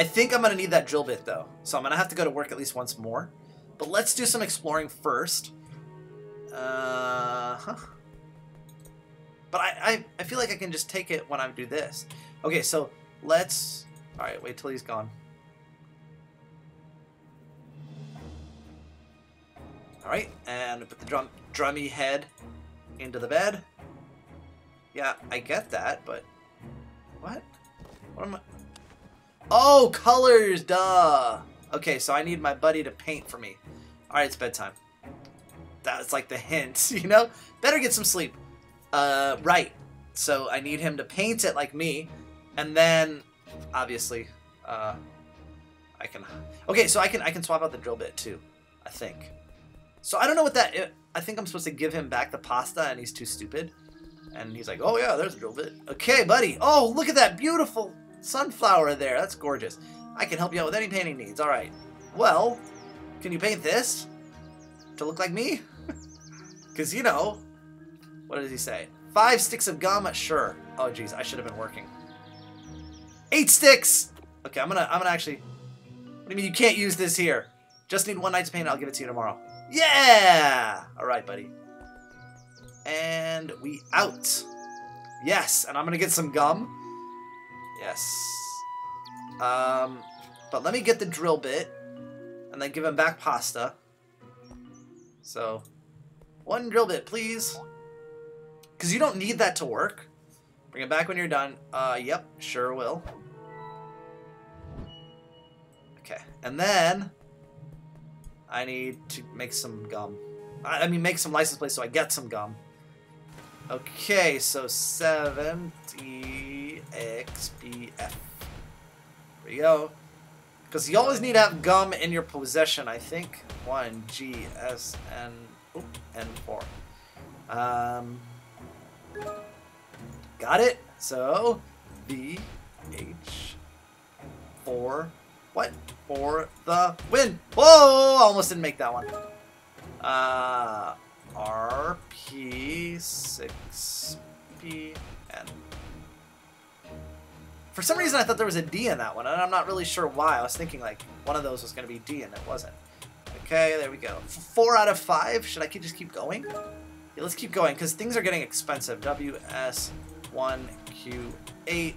I think I'm going to need that drill bit, though. So I'm going to have to go to work at least once more. But let's do some exploring first. Uh, huh. But I, I, I feel like I can just take it when I do this. Okay, so let's... Alright, wait till he's gone. Alright, and put the drum drummy head into the bed. Yeah, I get that, but... What? What am I... Oh, colors, duh! Okay, so I need my buddy to paint for me. Alright, it's bedtime. That's like the hint, you know? Better get some sleep. Uh, right. So I need him to paint it like me, and then, obviously, uh, I can... Okay, so I can I can swap out the drill bit, too, I think. So I don't know what that... I think I'm supposed to give him back the pasta, and he's too stupid. And he's like, oh yeah, there's a drill bit. Okay, buddy. Oh, look at that beautiful sunflower there. That's gorgeous. I can help you out with any painting needs. All right. Well, can you paint this to look like me? Because, you know, what does he say? Five sticks of gum? Sure. Oh, geez, I should have been working. Eight sticks! Okay, I'm gonna, I'm gonna actually... What do you mean you can't use this here? Just need one night to paint I'll give it to you tomorrow. Yeah! All right, buddy. And we out. Yes, and I'm gonna get some gum. Yes. Um, but let me get the drill bit, and then give him back pasta. So, one drill bit, please. Because you don't need that to work. Bring it back when you're done. Uh, yep, sure will. Okay, and then I need to make some gum. I, I mean, make some license plates so I get some gum. Okay, so 70 XBF. There we go. Because you always need to have gum in your possession, I think. 1, G, S, N, oop, N4. Um, got it? So, B, H, 4, what? For the win! Whoa! Almost didn't make that one. Uh, RP6PN. For some reason, I thought there was a D in that one, and I'm not really sure why. I was thinking, like, one of those was going to be D, and it wasn't. Okay, there we go. Four out of five. Should I keep, just keep going? Yeah, let's keep going, because things are getting expensive. WS1Q8.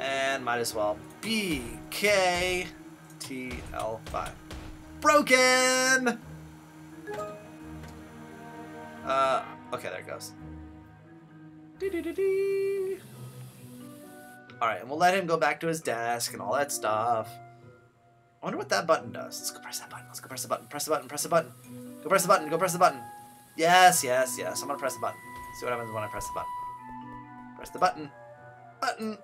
And might as well BKTL5. Broken! Uh, okay, there it goes. Alright, and we'll let him go back to his desk and all that stuff. I wonder what that button does. Let's go press that button. Let's go press the button. Press the button. Press the button. Go press the button. Go press the button. Yes, yes, yes. I'm gonna press the button. See what happens when I press the button. Press the button. Button.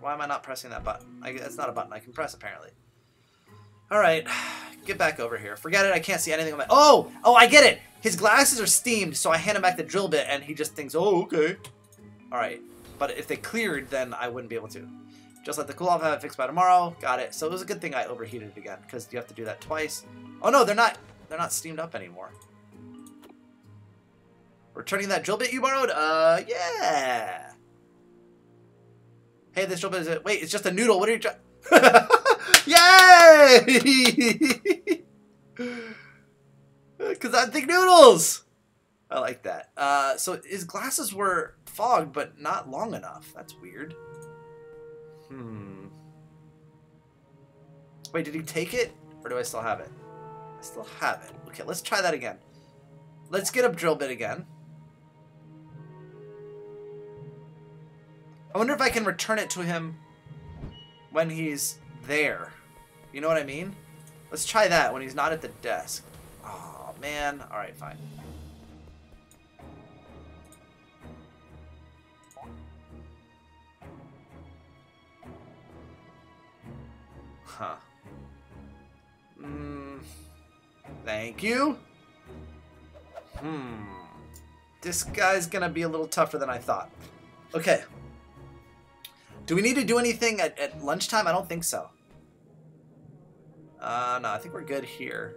Why am I not pressing that button? I, it's not a button I can press, apparently. Alright, get back over here. Forget it, I can't see anything on my... Oh! Oh, I get it! His glasses are steamed, so I hand him back the drill bit, and he just thinks, oh, okay. Alright, but if they cleared, then I wouldn't be able to. Just let the cool-off have it fixed by tomorrow. Got it. So it was a good thing I overheated it again, because you have to do that twice. Oh no, they're not, they're not steamed up anymore. Returning that drill bit you borrowed? Uh, yeah. Hey, this drill bit is it? Wait, it's just a noodle. What are you trying? Yay! Because I think noodles. I like that. Uh, so his glasses were fogged, but not long enough. That's weird. Hmm. Wait, did he take it? Or do I still have it? I still have it. Okay, let's try that again. Let's get a drill bit again. I wonder if I can return it to him when he's there. You know what I mean? Let's try that when he's not at the desk. Oh, man. Alright, fine. Huh. Mm, thank you. Hmm. This guy's gonna be a little tougher than I thought. Okay. Do we need to do anything at, at lunchtime? I don't think so. Uh, no, I think we're good here.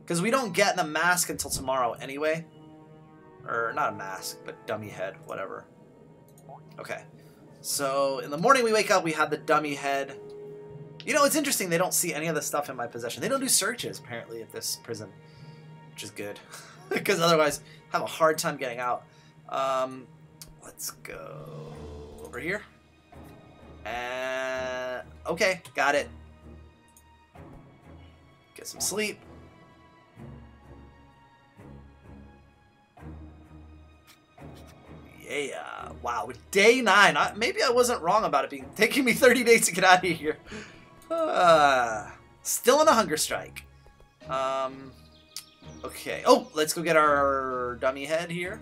Because we don't get the mask until tomorrow anyway. Or, not a mask, but dummy head, whatever. Okay. So in the morning we wake up, we have the dummy head. You know, it's interesting. They don't see any of the stuff in my possession. They don't do searches apparently at this prison, which is good, because otherwise have a hard time getting out. Um, let's go over here. And okay, got it. Get some sleep. Yeah. Wow. Day nine. I, maybe I wasn't wrong about it being taking me 30 days to get out of here. Uh, still in a hunger strike. Um. Okay. Oh, let's go get our dummy head here.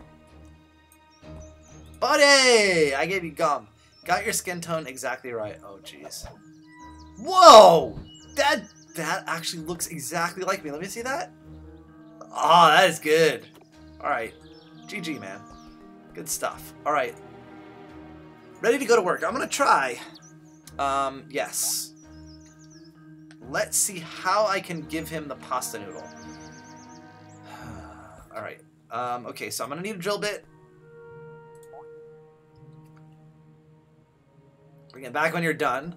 Buddy! I gave you gum. Got your skin tone exactly right. Oh, jeez. Whoa! That that actually looks exactly like me. Let me see that. Oh, that is good. All right. GG, man. Good stuff. All right. Ready to go to work. I'm going to try. Um, yes. Let's see how I can give him the pasta noodle. All right. Um, okay, so I'm going to need a drill bit. Bring it back when you're done.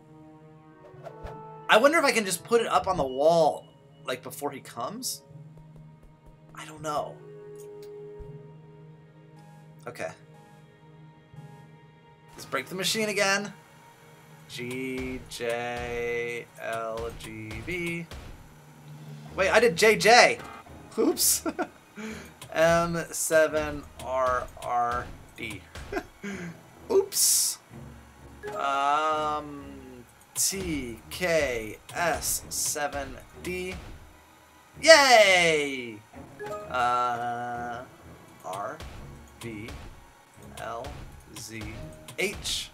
I wonder if I can just put it up on the wall, like, before he comes? I don't know. Okay. Let's break the machine again. G, J, L, G, B. Wait, I did J J. Oops. M, 7, R, R, D. Oops. Um, T, K, S, 7, D. Yay! Uh, R, V, L, Z, H.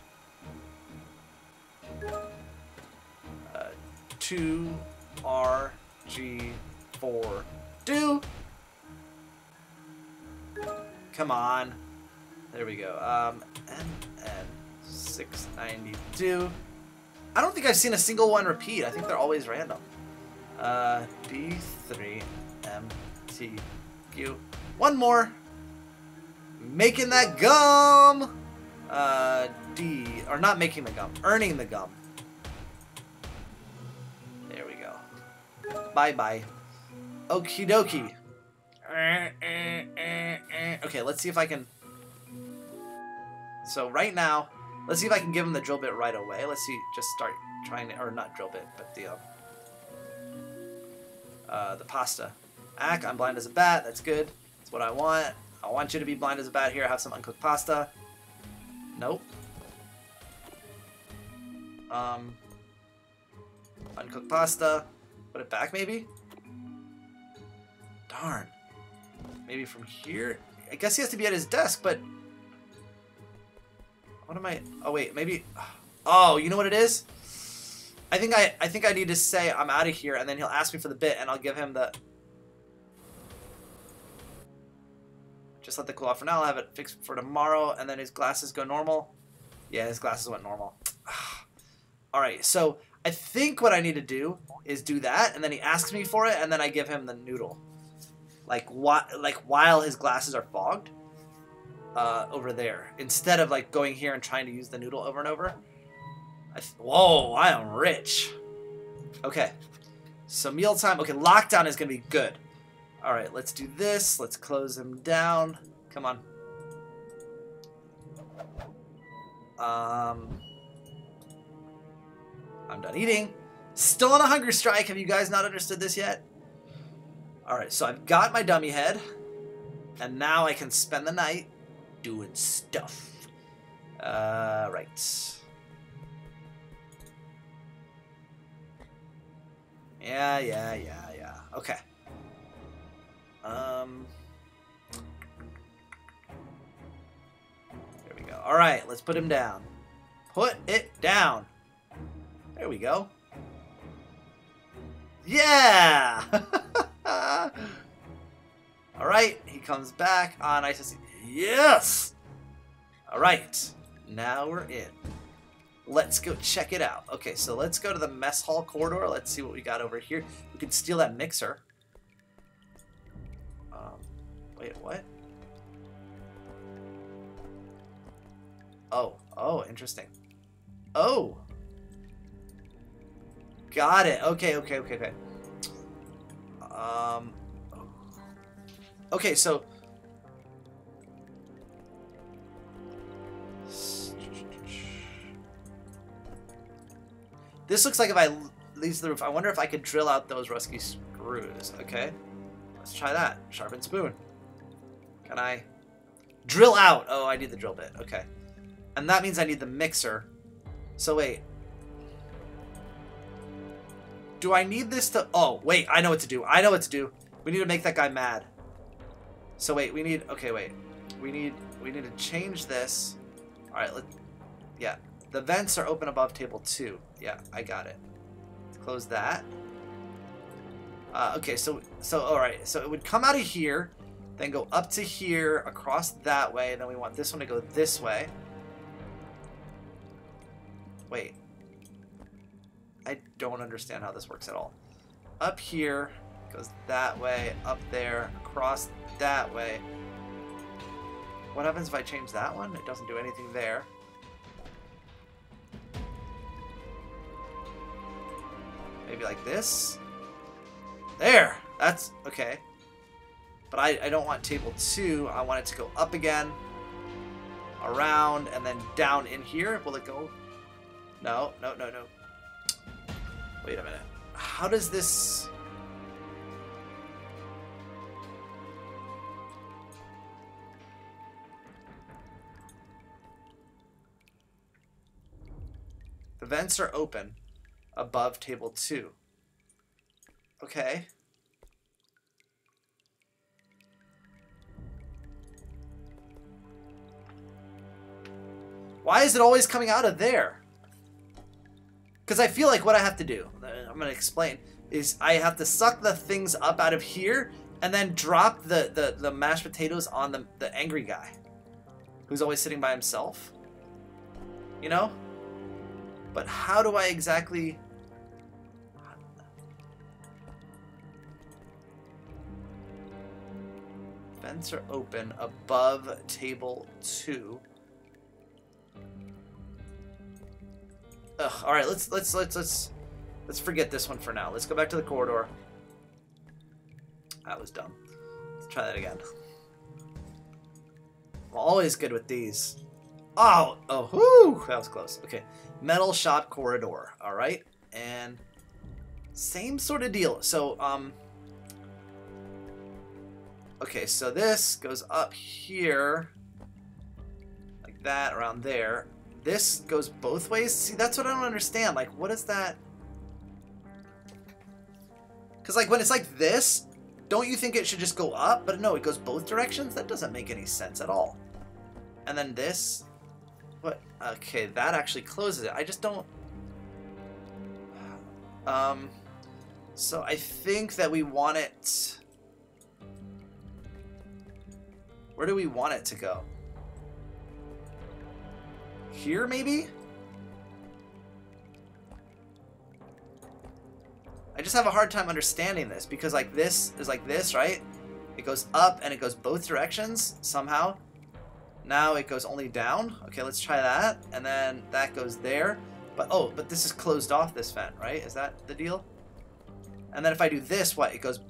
Uh, 2, R, G, 4, do. Come on. There we go. Um, N, N, 692. I don't think I've seen a single one repeat. I think they're always random. Uh, B3, M, T, Q. One more. Making that gum. Uh, D, or not making the gum, earning the gum. There we go. Bye-bye. Okie dokie. Eh, eh, eh, okay, let's see if I can... So right now, let's see if I can give him the drill bit right away. Let's see, just start trying to, or not drill bit, but the, um, uh, the pasta. Ack, I'm blind as a bat, that's good. That's what I want. I want you to be blind as a bat here, I have some uncooked pasta. Nope. Um, uncooked pasta. Put it back, maybe? Darn. Maybe from here? I guess he has to be at his desk, but... What am I... Oh, wait, maybe... Oh, you know what it is? I think I, I think I need to say I'm out of here, and then he'll ask me for the bit, and I'll give him the... Just let the cool off for now. I'll have it fixed for tomorrow, and then his glasses go normal. Yeah, his glasses went normal. All right, so I think what I need to do is do that, and then he asks me for it, and then I give him the noodle. Like what? Like while his glasses are fogged, uh, over there, instead of like going here and trying to use the noodle over and over. I Whoa, I am rich. Okay, so mealtime. Okay, lockdown is gonna be good. All right, let's do this. Let's close him down. Come on. Um, I'm done eating. Still on a hunger strike. Have you guys not understood this yet? All right, so I've got my dummy head, and now I can spend the night doing stuff. Uh, right. Yeah, yeah, yeah, yeah. Okay. Um. There we go. All right, let's put him down. Put it down. There we go. Yeah! All right, he comes back. Ah, to see. Yes! All right, now we're in. Let's go check it out. Okay, so let's go to the mess hall corridor. Let's see what we got over here. We can steal that mixer. Um, wait, what? Oh, oh, interesting. Oh. Got it. Okay, okay, okay, okay. Um. Okay, so. This looks like if I leaves the roof, I wonder if I could drill out those rusty screws. Okay, let's try that. Sharpened spoon. Can I drill out? Oh, I need the drill bit. Okay, and that means I need the mixer. So wait, do I need this to... Oh, wait, I know what to do. I know what to do. We need to make that guy mad. So wait, we need... Okay, wait. We need we need to change this. All right, let Yeah, the vents are open above table two. Yeah, I got it. Let's close that. Uh, okay, so so all right, so it would come out of here, then go up to here, across that way, and then we want this one to go this way. Wait, I don't understand how this works at all. Up here, goes that way, up there, across that way. What happens if I change that one? It doesn't do anything there. Maybe like this? There! That's okay. But I, I don't want table 2. I want it to go up again, around, and then down in here. Will it go? No, no, no, no. Wait a minute. How does this... The vents are open above table 2. Okay. Why is it always coming out of there? Because I feel like what I have to do, uh, I'm going to explain, is I have to suck the things up out of here and then drop the, the, the mashed potatoes on the, the angry guy who's always sitting by himself. You know? But how do I exactly... Vents are open above table 2. Ugh, all right, let's let's let's let's let's forget this one for now. Let's go back to the corridor. That was dumb. Let's try that again. I'm always good with these. Oh, oh, whoo, that was close. Okay, metal shop corridor. All right, and same sort of deal. So, um, okay, so this goes up here, like that, around there, this goes both ways? See, that's what I don't understand. Like, what is that? Because, like, when it's like this, don't you think it should just go up? But no, it goes both directions? That doesn't make any sense at all. And then this? What? Okay, that actually closes it. I just don't... Um, so I think that we want it... Where do we want it to go? Here, maybe? I just have a hard time understanding this because like this is like this, right? It goes up and it goes both directions somehow. Now it goes only down. Okay, let's try that. And then that goes there. But oh, but this is closed off this vent, right? Is that the deal? And then if I do this, what? It goes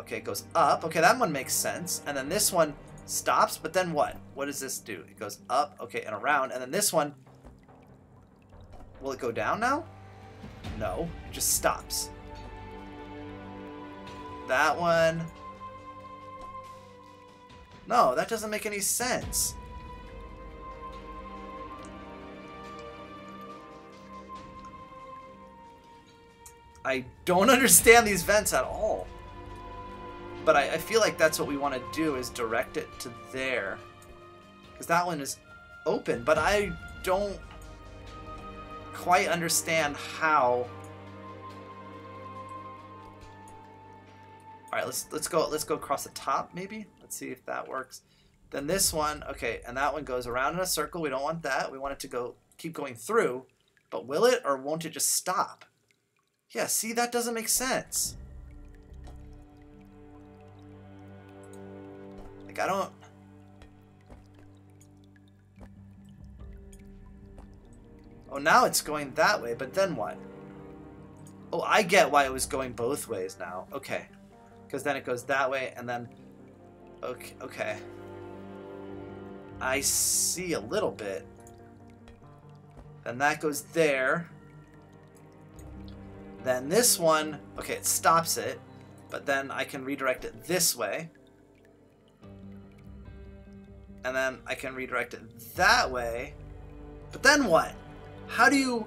Okay, it goes up. Okay, that one makes sense. And then this one stops, but then what? What does this do? It goes up, okay, and around, and then this one, will it go down now? No, it just stops. That one, no, that doesn't make any sense. I don't understand these vents at all. But I, I feel like that's what we want to do is direct it to there. Because that one is open, but I don't quite understand how. All right, let's let's go let's go across the top maybe. Let's see if that works. Then this one, okay, and that one goes around in a circle. We don't want that. We want it to go keep going through. But will it or won't it just stop? Yeah, see that doesn't make sense. Like, I don't... Oh, now it's going that way, but then what? Oh, I get why it was going both ways now. Okay. Because then it goes that way, and then... Okay, okay. I see a little bit. Then that goes there. Then this one... Okay, it stops it. But then I can redirect it this way. And then I can redirect it that way. But then what? How do you...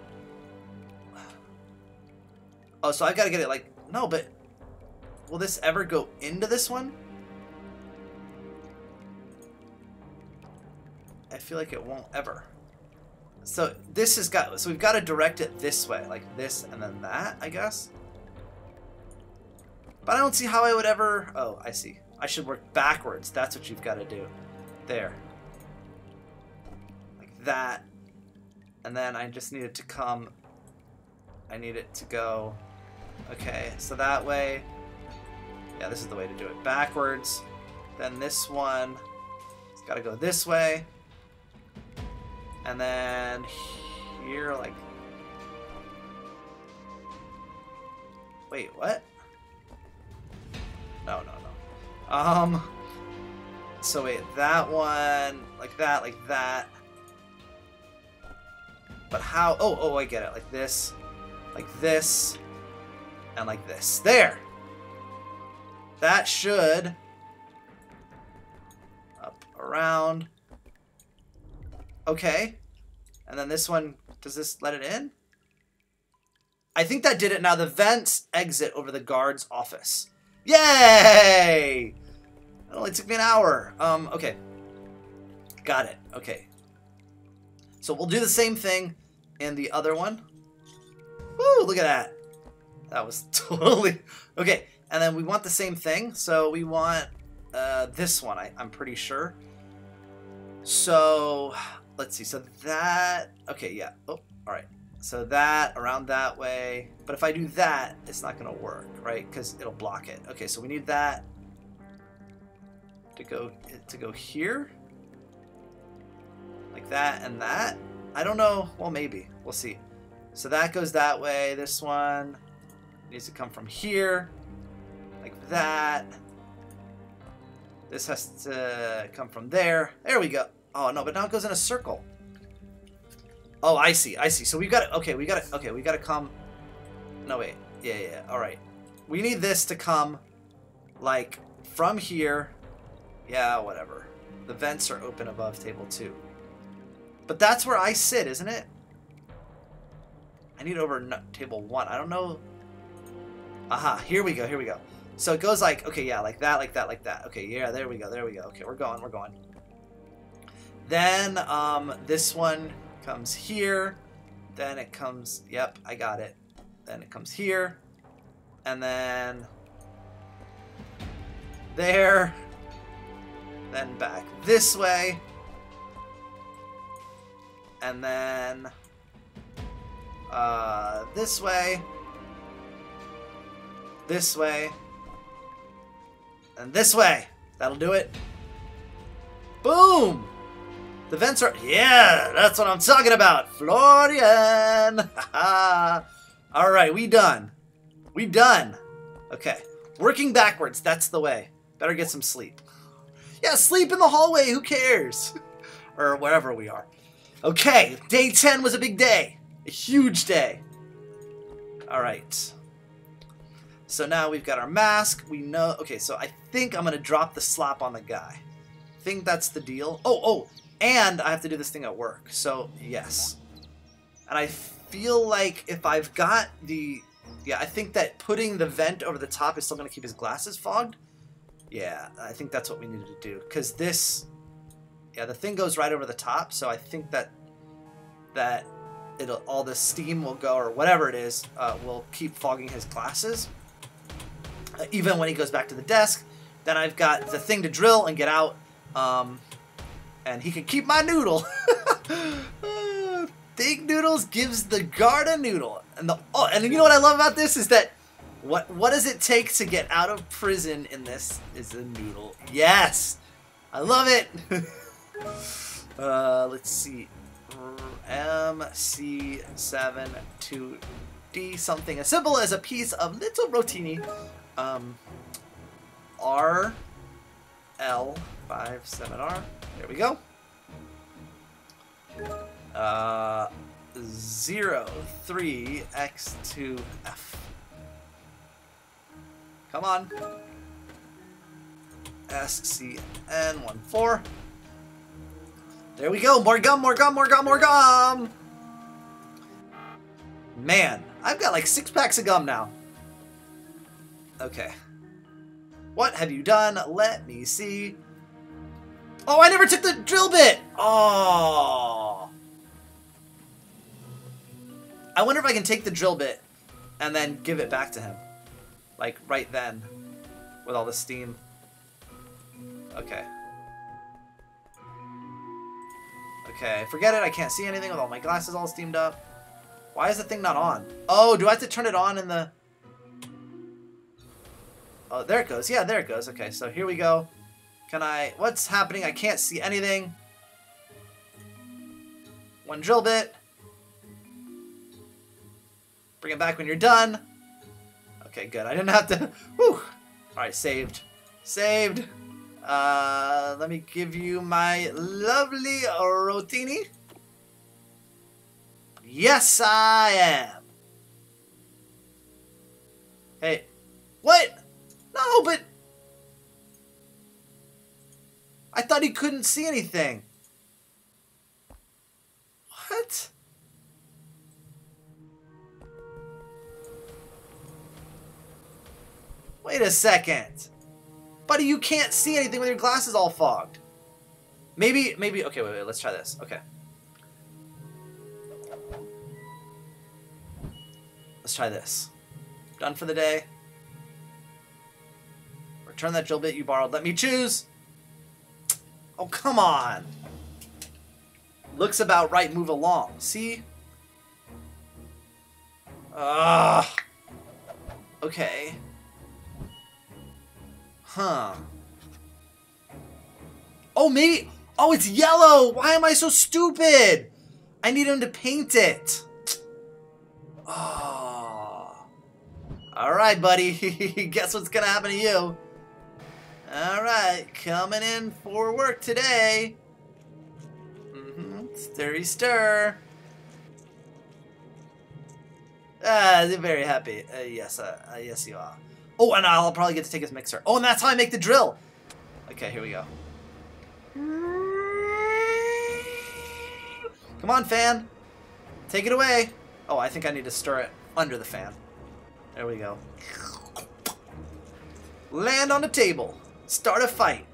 Oh, so I gotta get it like... No, but... Will this ever go into this one? I feel like it won't ever. So this has got... So we've got to direct it this way. Like this and then that, I guess. But I don't see how I would ever... Oh, I see. I should work backwards. That's what you've got to do. There. Like that. And then I just need it to come... I need it to go... Okay, so that way... Yeah, this is the way to do it. Backwards. Then this one... It's got to go this way. And then here, like... Wait, what? No, no, no. Um... So wait, that one, like that, like that. But how? Oh, oh, I get it. Like this, like this, and like this. There! That should... Up, around. Okay. And then this one, does this let it in? I think that did it. Now the vents exit over the guard's office. Yay! It only took me an hour. Um, okay. Got it. Okay. So we'll do the same thing in the other one. Woo, look at that. That was totally... Okay, and then we want the same thing. So we want uh, this one, I, I'm pretty sure. So, let's see. So that... Okay, yeah. Oh, all right. So that, around that way. But if I do that, it's not going to work, right? Because it'll block it. Okay, so we need that to go to go here? Like that and that? I don't know. Well maybe. We'll see. So that goes that way. This one needs to come from here. Like that. This has to come from there. There we go. Oh no but now it goes in a circle. Oh I see. I see. So we've got it okay we got it okay we got to come. No wait. Yeah yeah. All right. We need this to come like from here yeah, whatever. The vents are open above table two. But that's where I sit, isn't it? I need over table one. I don't know. Aha, here we go, here we go. So it goes like, okay, yeah, like that, like that, like that. Okay, yeah, there we go, there we go. Okay, we're going, we're going. Then um, this one comes here. Then it comes, yep, I got it. Then it comes here. And then there then back this way, and then uh, this way, this way, and this way. That'll do it. Boom! The vents are... Yeah, that's what I'm talking about. Florian! Alright, we done. We done. Okay. Working backwards, that's the way. Better get some sleep. Yeah, sleep in the hallway. Who cares? or wherever we are. Okay, day 10 was a big day. A huge day. All right. So now we've got our mask. We know... Okay, so I think I'm going to drop the slap on the guy. Think that's the deal. Oh, oh, and I have to do this thing at work. So, yes. And I feel like if I've got the... Yeah, I think that putting the vent over the top is still going to keep his glasses fogged. Yeah, I think that's what we needed to do. Because this, yeah, the thing goes right over the top, so I think that that it'll all the steam will go, or whatever it is, uh, will keep fogging his glasses. Uh, even when he goes back to the desk, then I've got the thing to drill and get out, um, and he can keep my noodle. Thinknoodles gives the guard a noodle. And the oh, and you know what I love about this is that what what does it take to get out of prison in this is a noodle. Yes! I love it! uh, let's see. MC7 to D something as simple as a piece of little rotini. Um, R L 57R. There we go. Uh, 0 3 X2 F. Come on. SCN14. There we go. More gum, more gum, more gum, more gum. Man, I've got like six packs of gum now. Okay. What have you done? Let me see. Oh, I never took the drill bit! Oh. I wonder if I can take the drill bit and then give it back to him. Like, right then. With all the steam. Okay. Okay, forget it. I can't see anything with all my glasses all steamed up. Why is the thing not on? Oh, do I have to turn it on in the... Oh, there it goes. Yeah, there it goes. Okay, so here we go. Can I... What's happening? I can't see anything. One drill bit. Bring it back when you're done. Okay, good. I didn't have to... Whew. Alright, saved. Saved. Uh, let me give you my lovely rotini. Yes, I am. Hey, what? No, but... I thought he couldn't see anything. What? Wait a second. Buddy, you can't see anything with your glasses all fogged. Maybe, maybe, okay, wait, wait, let's try this. Okay. Let's try this. Done for the day. Return that drill bit you borrowed. Let me choose. Oh, come on. Looks about right. Move along. See? Ugh. Okay. Huh. Oh, maybe... Oh, it's yellow! Why am I so stupid? I need him to paint it. Oh. Alright, buddy. Guess what's gonna happen to you? Alright, coming in for work today. Mm -hmm. Stirry stir. Ah, they're very happy. Uh, yes, uh, yes you are. Oh, and I'll probably get to take his mixer. Oh, and that's how I make the drill. Okay, here we go. Come on, fan. Take it away. Oh, I think I need to stir it under the fan. There we go. Land on the table. Start a fight.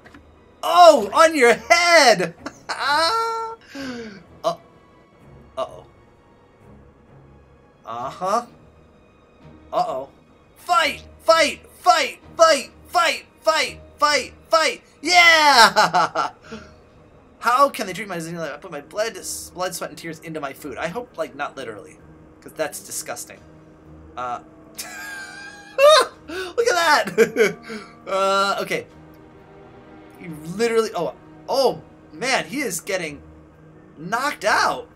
Oh, on your head! uh, uh-oh. Uh-huh. Uh-oh. Fight! Fight! Fight! Fight! Fight! Fight! Fight! Fight! Yeah! How can they treat my like I put my blood, blood, sweat, and tears into my food? I hope, like, not literally. Because that's disgusting. Uh... Look at that! uh, okay. You literally... Oh, oh, man, he is getting knocked out.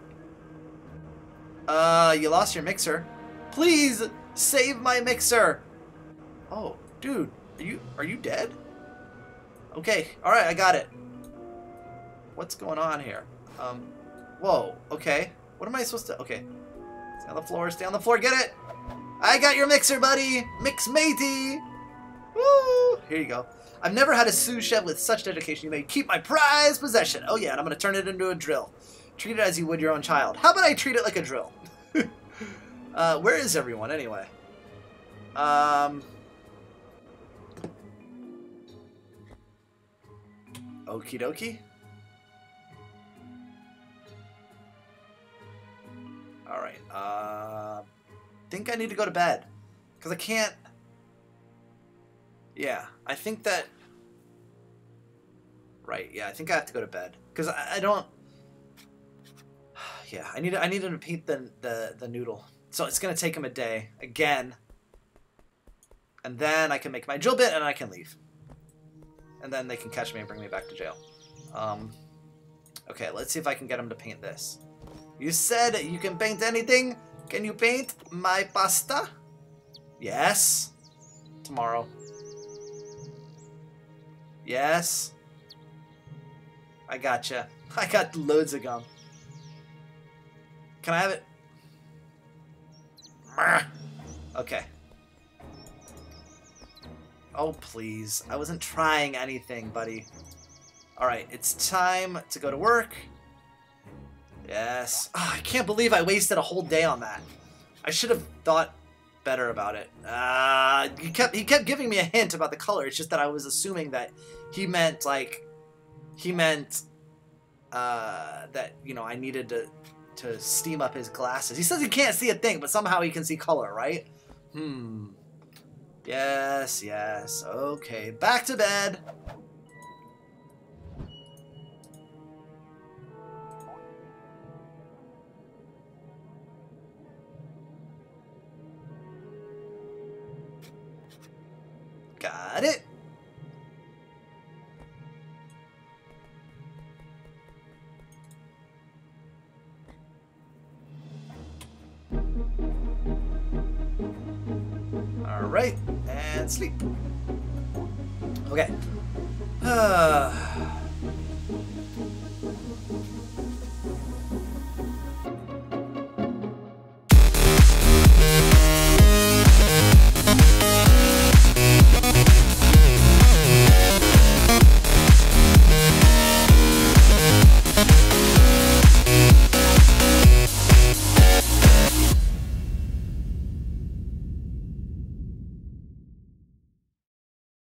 Uh, you lost your mixer. Please save my mixer. Oh, dude, are you are you dead? Okay, all right, I got it. What's going on here? Um, whoa, okay. What am I supposed to? Okay, stay on the floor, stay on the floor, get it. I got your mixer, buddy. Mix matey. Woo! Here you go. I've never had a sous chef with such dedication. You may keep my prized possession. Oh yeah, and I'm gonna turn it into a drill. Treat it as you would your own child. How about I treat it like a drill? uh, where is everyone anyway? Um, Okie dokie. Alright, uh... think I need to go to bed. Because I can't... Yeah, I think that... Right, yeah, I think I have to go to bed. Because I, I don't... Yeah, I need to, I need to repeat the, the, the noodle. So it's going to take him a day. Again. And then I can make my drill bit and I can leave and then they can catch me and bring me back to jail. Um, okay, let's see if I can get him to paint this. You said you can paint anything? Can you paint my pasta? Yes. Tomorrow. Yes. I gotcha. I got loads of gum. Can I have it? Okay. Oh, please. I wasn't trying anything, buddy. Alright, it's time to go to work. Yes. Oh, I can't believe I wasted a whole day on that. I should have thought better about it. Uh, he kept he kept giving me a hint about the color. It's just that I was assuming that he meant like he meant uh, that you know I needed to to steam up his glasses. He says he can't see a thing, but somehow he can see color, right? Hmm. Yes, yes. Okay, back to bed. Got it. Sleep. Okay. Uh,